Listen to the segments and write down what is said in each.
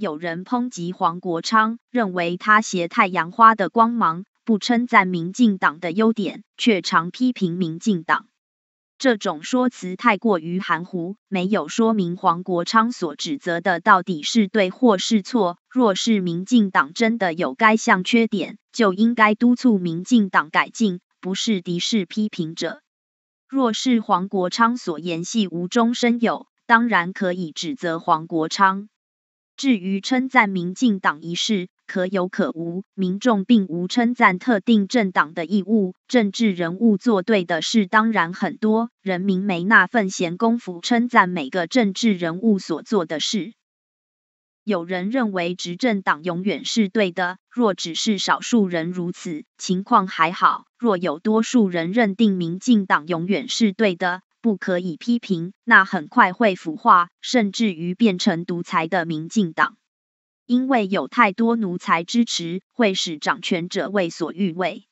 有人抨击黄国昌，认为他携太阳花的光芒，不称赞民进党的优点，却常批评民进党。这种说辞太过于含糊，没有说明黄国昌所指责的到底是对或是错。若是民进党真的有该项缺点，就应该督促民进党改进，不是敌视批评者。若是黄国昌所言系无中生有，当然可以指责黄国昌。至于称赞民进党一事，可有可无，民众并无称赞特定政党的义务。政治人物做对的事当然很多，人民没那份闲工夫称赞每个政治人物所做的事。有人认为执政党永远是对的，若只是少数人如此，情况还好；若有多数人认定民进党永远是对的，不可以批评，那很快会腐化，甚至于变成独裁的民进党。因为有太多奴才支持，会使掌权者为所欲为。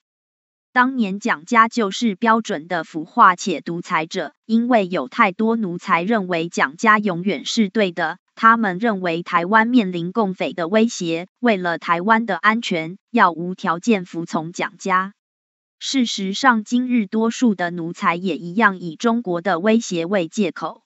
当年蒋家就是标准的腐化且独裁者，因为有太多奴才认为蒋家永远是对的。他们认为台湾面临共匪的威胁，为了台湾的安全，要无条件服从蒋家。事实上，今日多数的奴才也一样以中国的威胁为借口。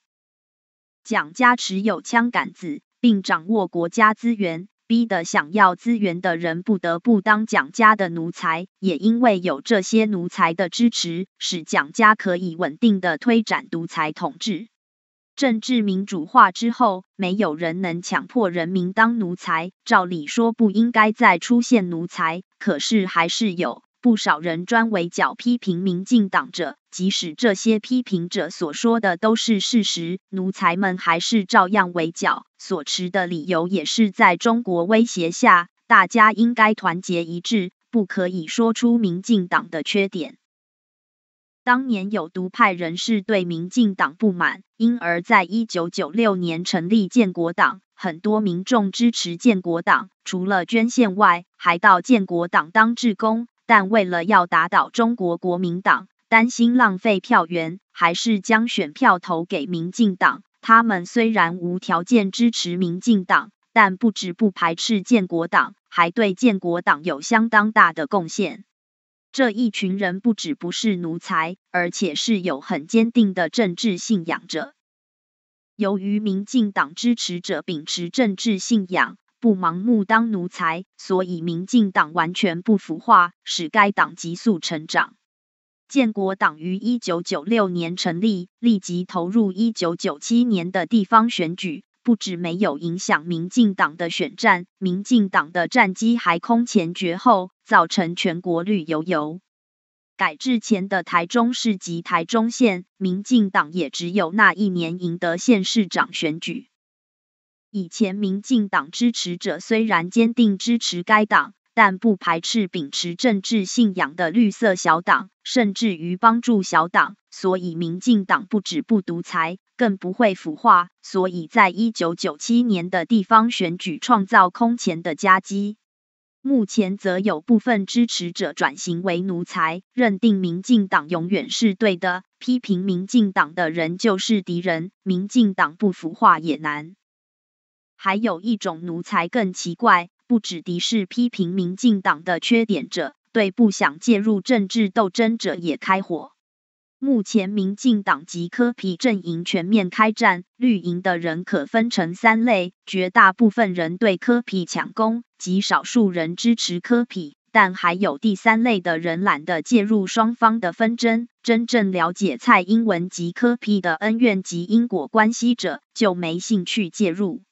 蒋家持有枪杆子。并掌握国家资源，逼得想要资源的人不得不当蒋家的奴才。也因为有这些奴才的支持，使蒋家可以稳定的推展独裁统治。政治民主化之后，没有人能强迫人民当奴才。照理说不应该再出现奴才，可是还是有。不少人专围剿批评民进党者，即使这些批评者所说的都是事实，奴才们还是照样围剿。所持的理由也是在中国威胁下，大家应该团结一致，不可以说出民进党的缺点。当年有独派人士对民进党不满，因而在一九九六年成立建国党。很多民众支持建国党，除了捐献外，还到建国党当志工。但为了要打倒中国国民党，担心浪费票源，还是将选票投给民进党。他们虽然无条件支持民进党，但不止不排斥建国党，还对建国党有相当大的贡献。这一群人不止不是奴才，而且是有很坚定的政治信仰者。由于民进党支持者秉持政治信仰。不盲目当奴才，所以民进党完全不腐化，使该党急速成长。建国党于一九九六年成立，立即投入一九九七年的地方选举，不止没有影响民进党的选战，民进党的战绩还空前绝后，造成全国绿油油。改制前的台中市及台中县，民进党也只有那一年赢得县市长选举。以前，民进党支持者虽然坚定支持该党，但不排斥秉持政治信仰的绿色小党，甚至于帮助小党。所以，民进党不止不独裁，更不会腐化。所以在一九九七年的地方选举创造空前的佳绩。目前则有部分支持者转型为奴才，认定民进党永远是对的，批评民进党的人就是敌人。民进党不腐化也难。还有一种奴才更奇怪，不止敌视批评民进党的缺点者，对不想介入政治斗争者也开火。目前民进党及科皮阵营全面开战，绿营的人可分成三类：绝大部分人对科皮抢攻，极少数人支持科皮，但还有第三类的人懒得介入双方的纷争，真正了解蔡英文及科皮的恩怨及因果关系者，就没兴趣介入。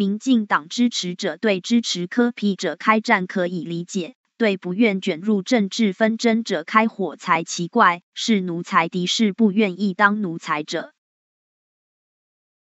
民进党支持者对支持科批者开战可以理解，对不愿卷入政治纷争者开火才奇怪。是奴才敌视不愿意当奴才者。